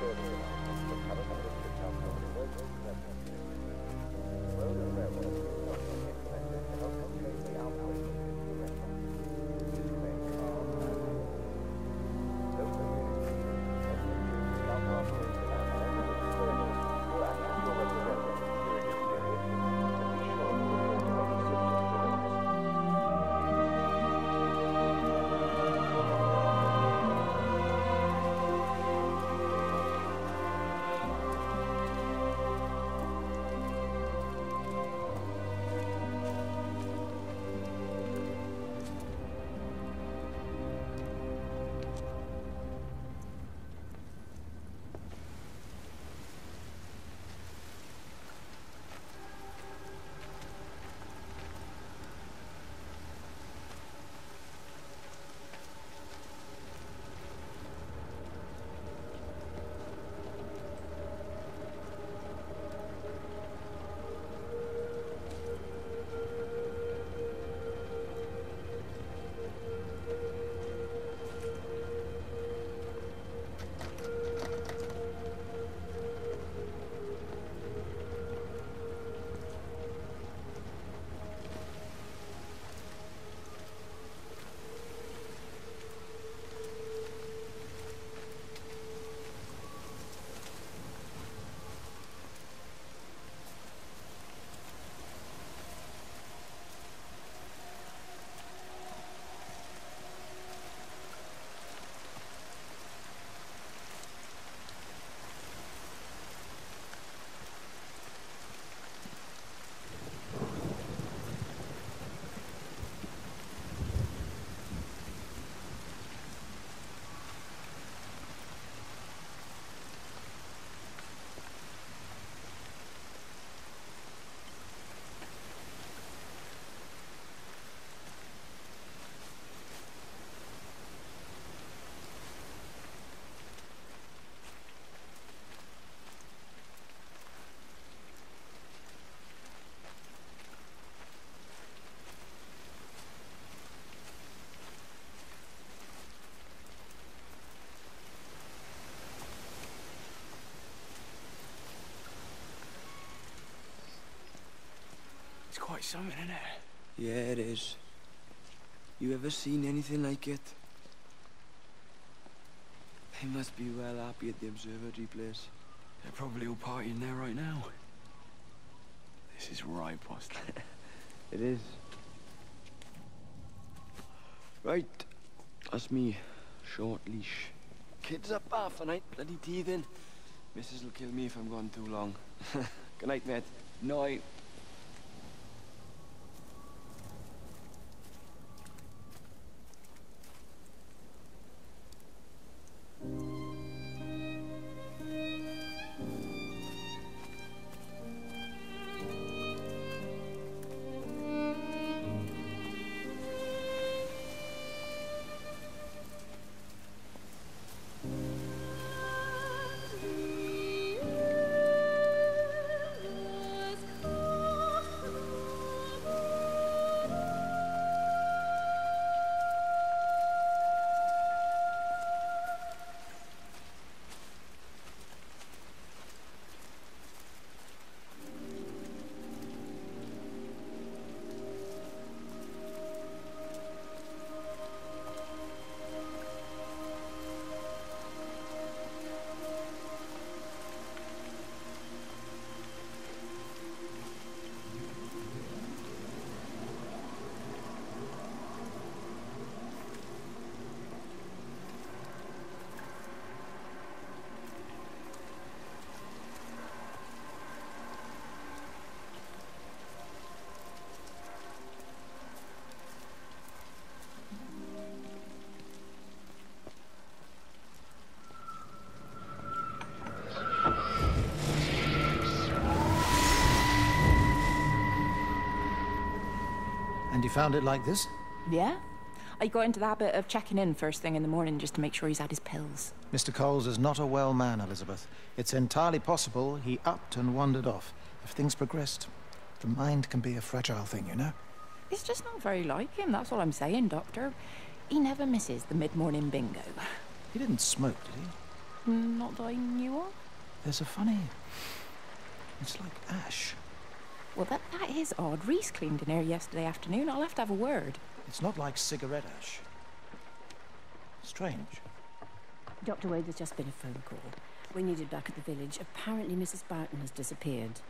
It's quite something, isn't it? Yeah, it is. You ever seen anything like it? They must be well happy at the observatory place. They're probably all partying there right now. This is right, Boston. It is. Right. That's me. Short leash. Kids up half a night, bloody teething. Missus will kill me if I'm gone too long. Good night, mate. Night. And you found it like this? Yeah. I got into the habit of checking in first thing in the morning just to make sure he's had his pills. Mr. Coles is not a well man, Elizabeth. It's entirely possible he upped and wandered off. If things progressed, the mind can be a fragile thing, you know? It's just not very like him, that's all I'm saying, Doctor. He never misses the mid-morning bingo. He didn't smoke, did he? Not that I knew of. There's a funny. It's like ash. Well, that, that is odd. Reese cleaned in here yesterday afternoon. I'll have to have a word. It's not like cigarette ash. Strange. Dr. Wade, there's just been a phone call. We needed back at the village. Apparently, Mrs. Barton has disappeared.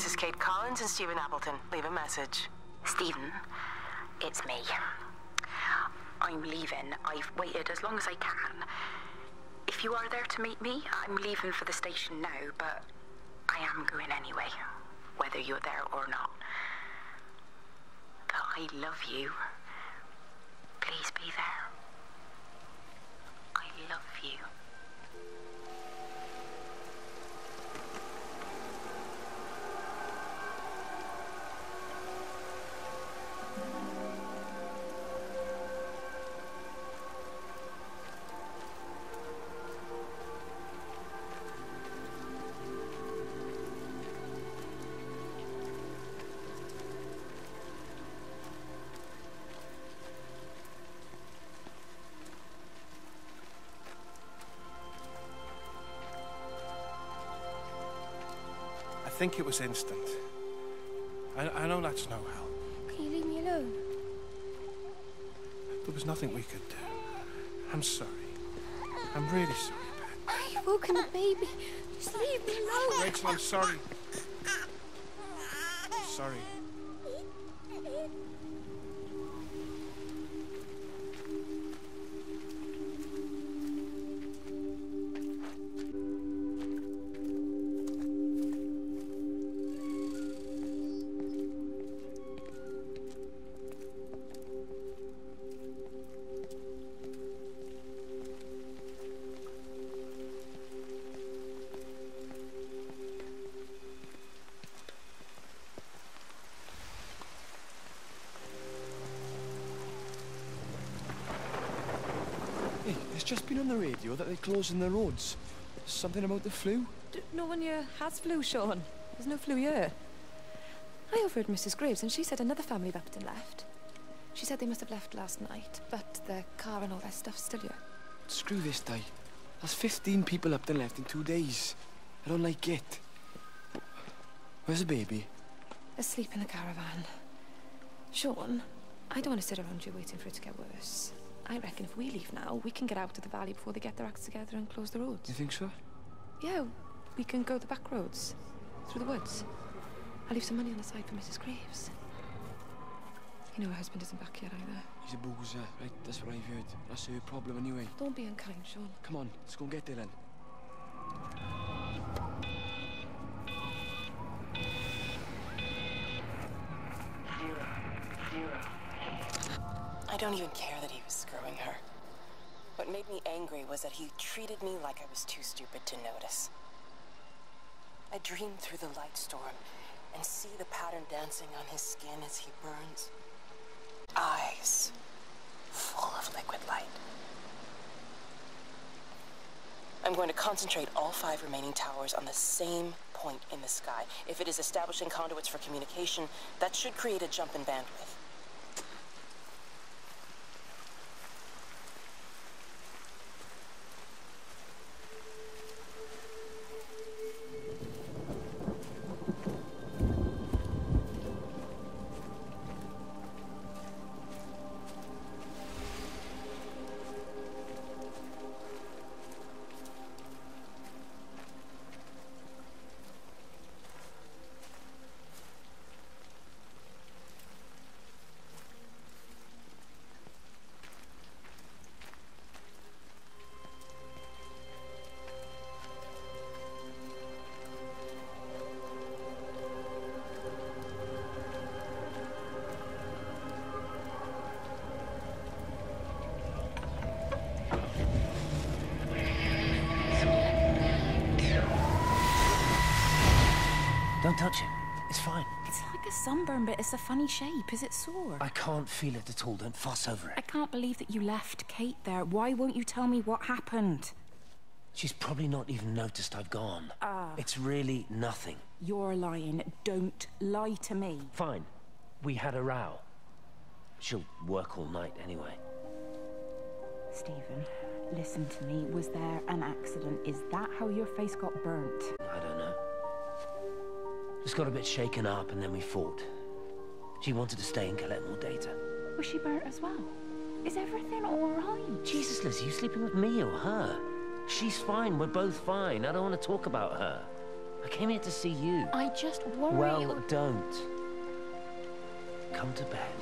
This is Kate Collins and Stephen Appleton. Leave a message. Stephen, it's me. I'm leaving. I've waited as long as I can. If you are there to meet me, I'm leaving for the station now, but I am going anyway, whether you're there or not. But I love you. Think it was instant. I, I know that's no help. Can you leave me alone? There was nothing we could do. I'm sorry. I'm really sorry, Pat. I've woken the baby. Just leave me alone. Rachel, I'm sorry. Sorry. It's just been on the radio that they're closing the roads. Something about the flu? D- no one here has flu, Sean. There's no flu here. I overheard Mrs. Graves, and she said another family have upped and left. She said they must have left last night, but their car and all their stuff's still here. Screw this day. That's 15 people up and left in two days. I don't like it. Where's the baby? Asleep in the caravan. Sean, I don't want to sit around here waiting for it to get worse. I reckon if we leave now, we can get out of the valley before they get their acts together and close the roads. You think so? Yeah, we can go the back roads, through the woods. I'll leave some money on the side for Mrs. Graves. You know her husband isn't back yet either. He's a boozer, right? That's what I've heard. That's her problem anyway. Don't be unkind, Sean. Come on, let's go and get there then. I don't even care that he was screwing her. What made me angry was that he treated me like I was too stupid to notice. I dream through the light storm and see the pattern dancing on his skin as he burns. Eyes full of liquid light. I'm going to concentrate all five remaining towers on the same point in the sky. If it is establishing conduits for communication, that should create a jump in bandwidth. Touch it. It's fine. It's like a sunburn, but it's a funny shape. Is it sore? I can't feel it at all. Don't fuss over it. I can't believe that you left Kate there. Why won't you tell me what happened? She's probably not even noticed I've gone. Ah. It's really nothing. You're lying. Don't lie to me. Fine. We had a row. She'll work all night anyway. Stephen, listen to me. Was there an accident? Is that how your face got burnt? I don't. Just got a bit shaken up and then we fought. She wanted to stay and collect more data. Was she burnt as well? Is everything all right? Jesus, Liz, are you sleeping with me or her? She's fine. We're both fine. I don't want to talk about her. I came here to see you. I just worry. Well, don't. Come to bed.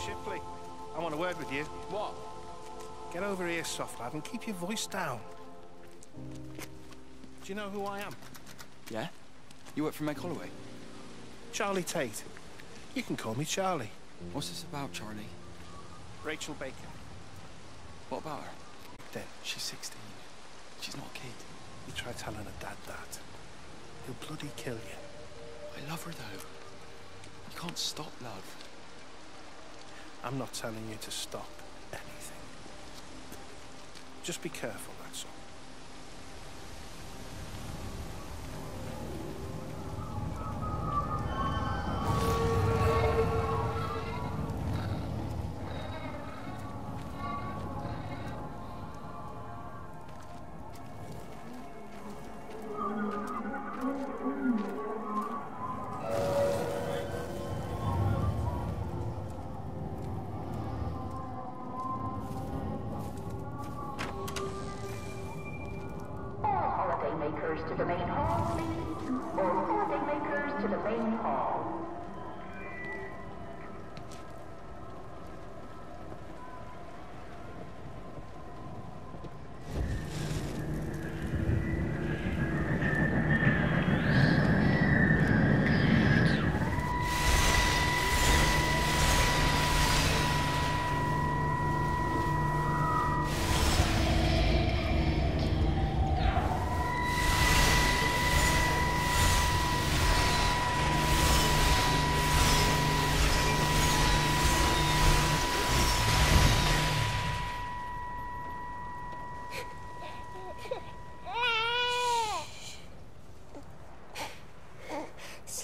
Shipley. I want a word with you. What? Get over here, soft lad, and keep your voice down. Do you know who I am? Yeah? You work for Meg Holloway? Charlie Tate. You can call me Charlie. What's this about, Charlie? Rachel Baker. What about her? Then She's 16. She's not a kid. you try telling her dad that. He'll bloody kill you. I love her, though. You can't stop love. I'm not telling you to stop anything. Just be careful,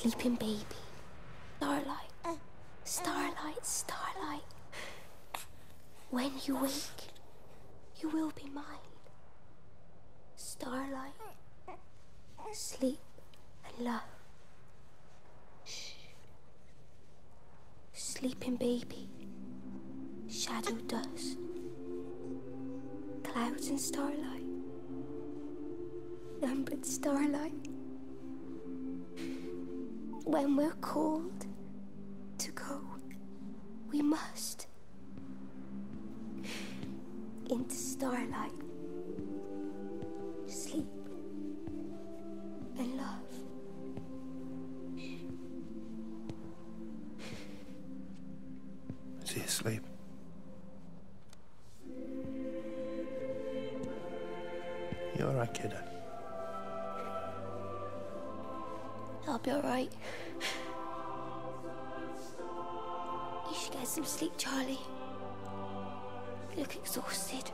Sleeping baby. Starlight. Eh, starlight, starlight. When you wake, you will be mine. Starlight. Sleep and love. Shh. Sleeping baby. Shadow dust. Clouds and starlight. Numbered starlight when we're called to go, we must into starlight, sleep and love. Is he asleep? You're alright, kiddo? I'll be alright. You should get some sleep, Charlie. You look exhausted.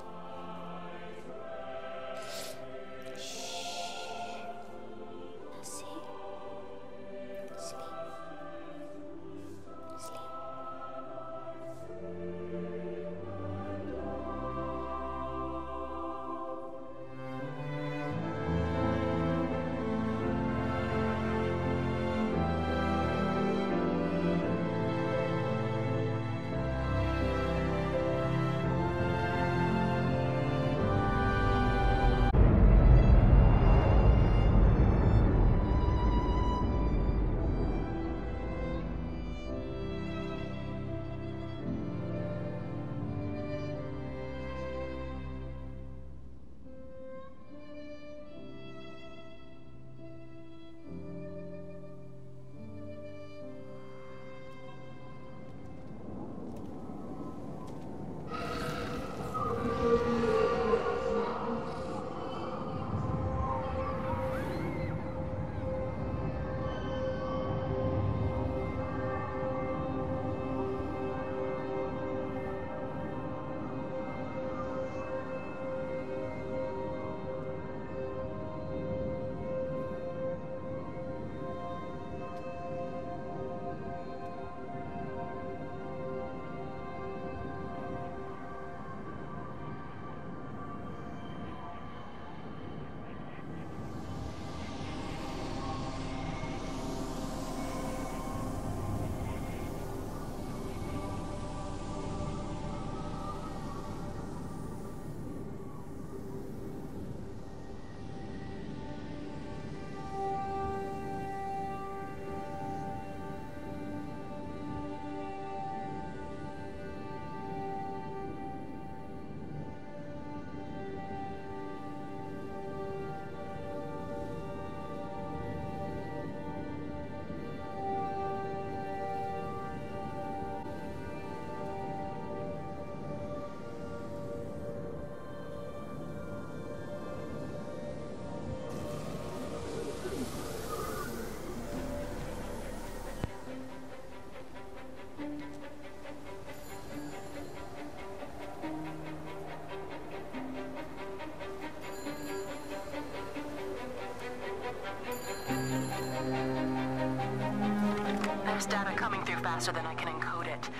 Data coming through faster than I can encode it.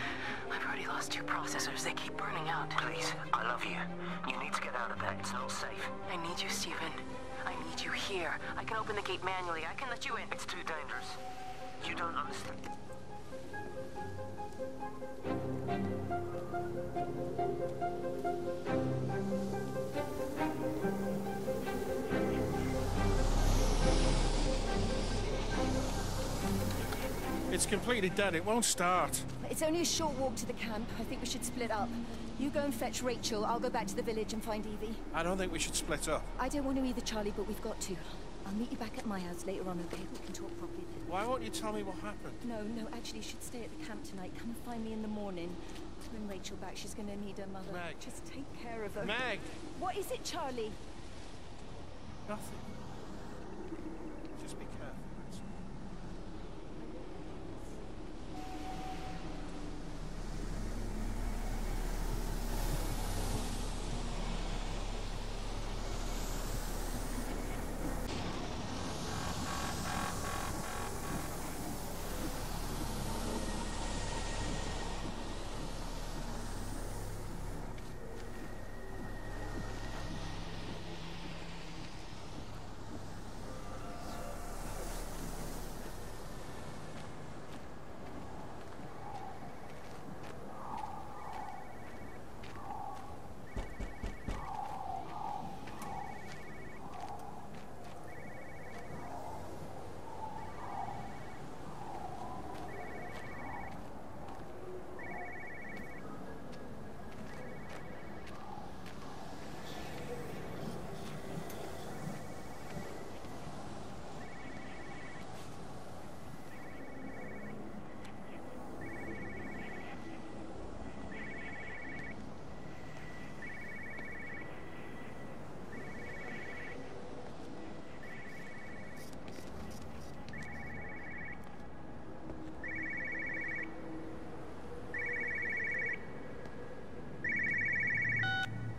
I've already lost two processors. They keep burning out. Please, I love you. You need to get out of there. It's not safe. I need you, Stephen. I need you here. I can open the gate manually. I can let you in. It's too dangerous. You don't understand. Completely dead. It won't start. It's only a short walk to the camp. I think we should split up. You go and fetch Rachel. I'll go back to the village and find Evie. I don't think we should split up. I don't want to either, Charlie, but we've got to. I'll meet you back at my house later on, okay? We can talk properly then. Why won't you tell me what happened? No, no, actually, you should stay at the camp tonight. Come and find me in the morning. Bring Rachel back. She's going to need her mother. Meg. Just take care of her. Meg! What is it, Charlie? Nothing. Just be careful. that's all.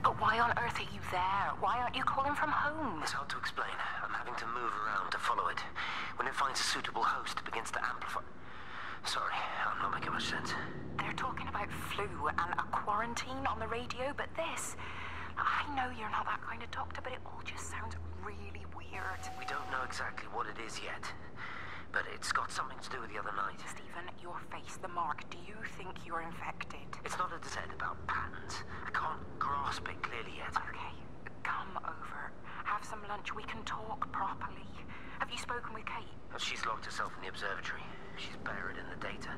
But why on earth are you there? Why aren't you calling from home? It's hard to explain. I'm having to move around to follow it. When it finds a suitable host, it begins to amplify. Sorry, I'm not making much sense. They're talking about flu and a quarantine on the radio, but this. I know you're not that kind of doctor, but it all just sounds really weird. We don't know exactly what it is yet, but it's got something to do with the other night. Stephen, your face, the mark, do you think you're infected? It's not a said about patterns. I can't grasp it clearly yet. Okay, come over. Have some lunch. We can talk properly. Have you spoken with Kate? Well, She's locked herself in the observatory. She's buried in the data.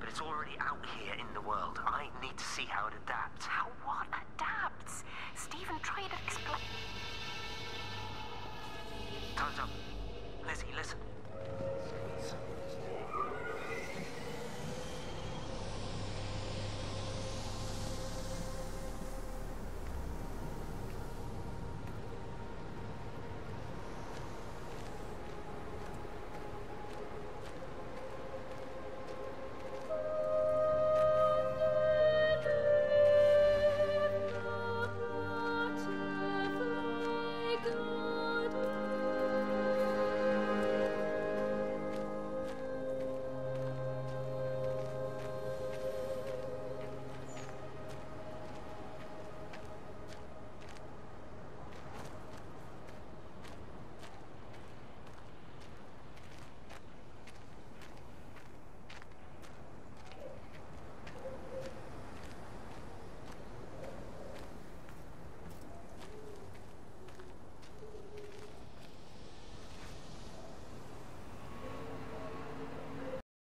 But it's already out here in the world. I need to see how it adapts. How what adapts? Stephen, try to explain. Time's up. Lizzie, listen.